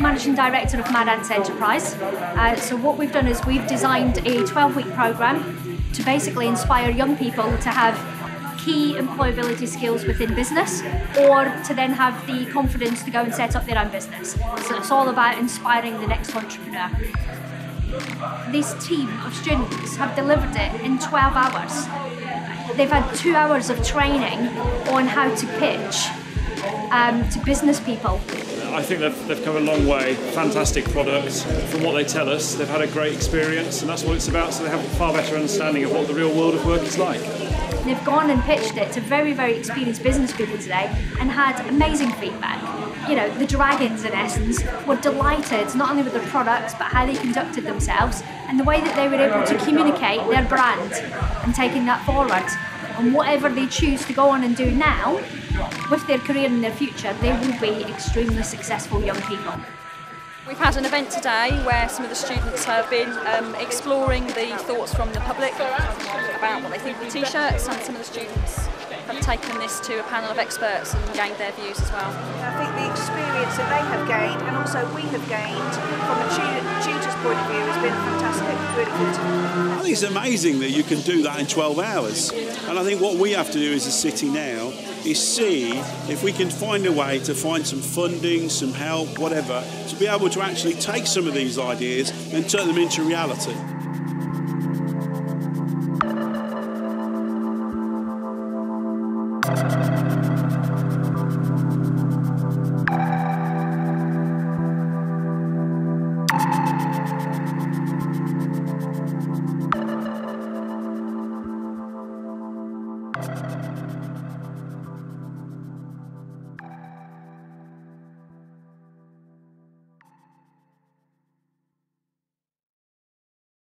managing director of Mad Ants Enterprise. Uh, so what we've done is we've designed a 12-week program to basically inspire young people to have key employability skills within business or to then have the confidence to go and set up their own business. So it's all about inspiring the next entrepreneur. This team of students have delivered it in 12 hours. They've had two hours of training on how to pitch um, to business people. I think they've, they've come a long way. Fantastic product. From what they tell us, they've had a great experience, and that's what it's about. So they have a far better understanding of what the real world of work is like. They've gone and pitched it to very, very experienced business people today and had amazing feedback. You know, the dragons, in essence, were delighted not only with the products but how they conducted themselves and the way that they were able to communicate their brand and taking that forward. And whatever they choose to go on and do now, with their career and their future, they will be extremely successful young people. We've had an event today where some of the students have been um, exploring the thoughts from the public about what they think of the t-shirts and some of the students have taken this to a panel of experts and gained their views as well. I think the experience that they have gained and also we have gained from a tutor's point of view has been fantastic, really good. I think it's amazing that you can do that in 12 hours. And I think what we have to do as a city now is see if we can find a way to find some funding, some help, whatever, to be able to actually take some of these ideas and turn them into reality.